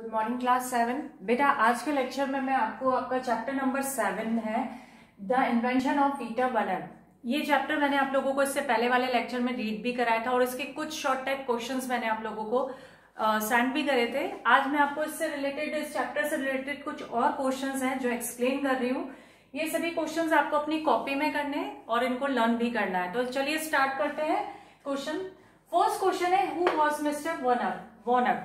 Good morning class seven बेटा, आज के लेक्चर में मैं आपको आपका चैप्टर नंबर सेवन है the invention of Peter Banner ये चैप्टर मैंने आप लोगों को इससे पहले वाले लेक्चर में रीड भी कराया था और इसके कुछ शॉर्ट टाइप क्वेश्चंस मैंने आप लोगों को सेंड भी करे थे। आज मैं आपको इससे रिलेटेड इस चैप्टर से रिलेटेड कुछ और क्वेश्चन हैं जो एक्सप्लेन कर रही हूँ। ये सभी क्वेश्चन आपको अपनी कॉपी में करने हैं और इनको लर्न भी करना है। तो चलिए स्टार्ट करते हैं क्वेश्चन फ़र्स्ट क्वेश्चन है who was mister Wonka Wonka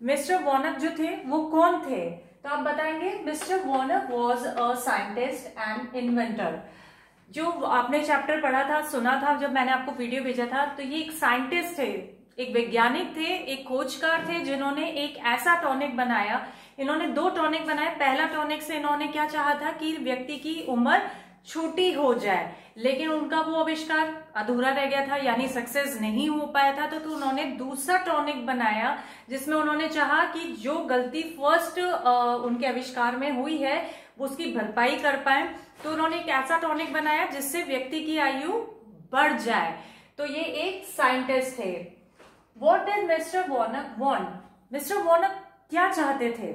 mister Wonka जो थे, वो कौन थे? तो आप बताएँगे, mister Wonka was a scientist and inventor जो आपने चैप्टर पढ़ा था, सुना था, जब मैंने आपको वीडियो भेजा था तो ये एक साइंटिस्ट थे, एक वैज्ञानिक थे, एक खोजकार थे, जिन्होंने एक ऐसा टॉनिक बनाया। इन्होंने दो टॉनिक बनाए। पहला टॉनिक से इन्होंने क्या चाहा था कि व्यक्ति की उम्र छोटी हो जाए। लेकिन उनका वो आविष्कार अधूरा रह गया था यानी सक्सेस नहीं हो पाया था तो, तो उन्होंने दूसरा टॉनिक बनाया जिसमें उन्होंने चाहा कि जो गलती फ़र्स्ट उनके आविष्कार में हुई है उसकी भरपाई कर पाए। तो उन्होंने एक ऐसा टॉनिक बनाया जिससे व्यक्ति की आयु बढ़ जाए। तो ये एक साइंटिस्ट थे। What did mister Wonka Wonka mister Wonka क्या चाहते थे?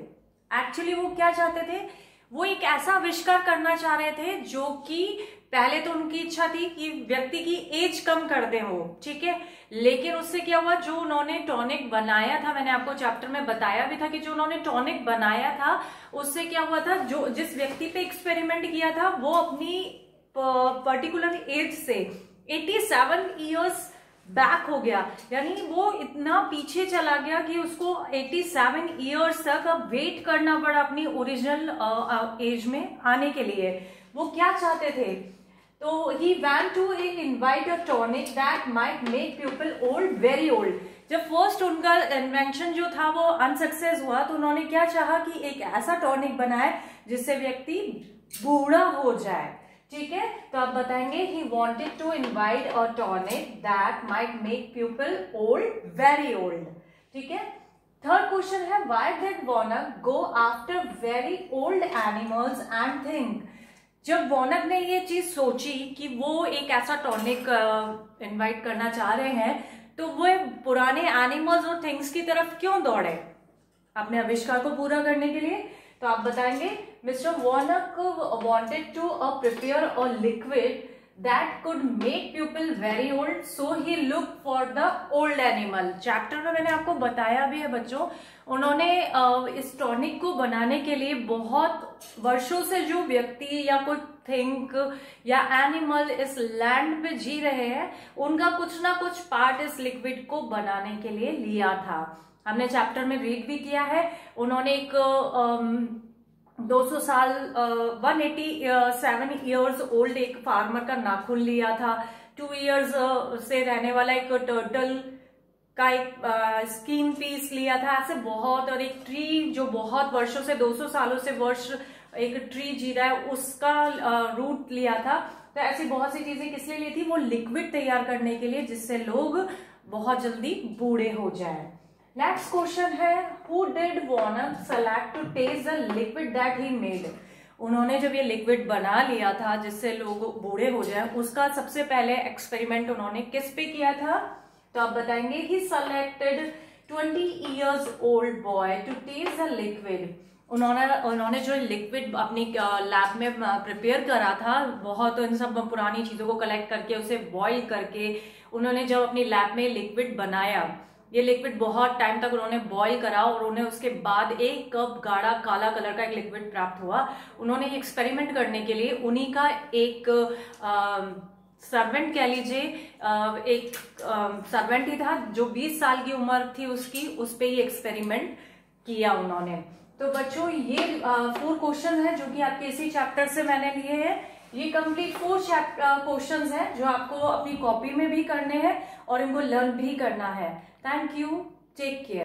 एक्चुअली वो क्या चाहते थे? वो एक ऐसा आविष्कार करना चाह रहे थे जो कि पहले तो उनकी इच्छा थी कि व्यक्ति की एज कम कर दे वो ठीक है? लेकिन उससे क्या हुआ, जो उन्होंने टॉनिक बनाया था, मैंने आपको चैप्टर में बताया भी था कि जो उन्होंने टॉनिक बनाया था, उससे क्या हुआ था, जो जिस व्यक्ति पे एक्सपेरिमेंट किया था, वो अपनी पर्टिकुलर एज से 87 इयर्स बैक हो गया। यानी वो इतना पीछे चला गया कि उसको 87 इयर्स तक अब वेट करना पड़ा अपनी ओरिजिनल एज में आने के लिए। वो क्या चाहते थे? तो he wanted to invent a tonic that might make people old very old जब फ़र्स्ट उनका इन्वेंशन जो था वो अनसक्सेस हुआ तो उन्होंने क्या चाहा कि एक ऐसा टॉनिक बनाए जिससे व्यक्ति बूढ़ा हो जाए। ठीक है? तो आप बताएँगे he wanted to invent a tonic that might make people old very old ठीक है? थर्ड क्वेश्चन है why did Wonka go after very old animals and think जब वॉनक ने ये चीज़ सोची कि वो एक ऐसा टॉनिक इनवाइट uh, करना चाह रहे हैं तो वो पुराने एनिमल्स और थिंग्स की तरफ़ क्यों दौड़े? अपने आविष्कार को पूरा करने के लिए? तो आप बताएँगे mister Wonka wanted to a prepare a liquid that could make people very old so he look for the old animal chapter में मैंने आपको बताया भी है बच्चों, उन्होंने इस टॉनिक को बनाने के लिए बहुत वर्षों से जो व्यक्ति या कोई थिंक या एनिमल इस लैंड पे जी रहे हैं, उनका कुछ ना कुछ पार्ट इस लिक्विड को बनाने के लिए लिया था। हमने चैप्टर में रीड भी किया है। उन्होंने एक दो सौ साल one eighty seven years old एक फार्मर का नाखून लिया था। टू इयर्स से रहने वाला एक टर्टल का एक स्किन पीस लिया था। ऐसे बहुत, और एक ट्री जो बहुत वर्षों से 200 सालों से वर्ष एक ट्री जी रहा है, उसका रूट लिया था। तो ऐसी बहुत सी चीज़ें किस लिए ली थी? वो लिक्विड तैयार करने के लिए, जिससे लोग बहुत जल्दी बूढ़े हो जाए। नेक्स्ट क्वेश्चन है who did Wonka select to test the liquid that he made उन्होंने जब ये लिक्विड बना लिया था, जिससे लोग बूढ़े हो जाए, उसका सबसे पहले एक्सपेरिमेंट उन्होंने किस पे किया था? तो आप बताएँगे he selected 20 years old boy to test the liquid उन्होंने उन्होंने जो लिक्विड अपनी लैब में प्रिपेयर करा था, बहुत इन सब पुरानी चीज़ों को कलेक्ट करके, उसे बॉईल करके, उन्होंने जब अपनी लैब में लिक्विड बनाया ये लिक्विड बहुत टाइम तक उन्होंने बॉईल करा और उन्हें उसके बाद एक कप गाढ़ा काला कलर का एक लिक्विड प्राप्त हुआ। उन्होंने एक्सपेरिमेंट करने के लिए उन्हीं का एक सर्वेंट कह लीजिए एक सर्वेंट ही था जो 20 साल की उम्र थी उसकी, उस पर ही एक्सपेरिमेंट किया उन्होंने। तो बच्चों, ये फोर क्वेश्चन है जो कि आपके इसी चैप्टर से मैंने लिए हैं। ये कंप्लीट फोर क्वेश्चन है जो आपको अपनी कॉपी में भी करने हैं और इनको लर्न भी करना है। Thank you take care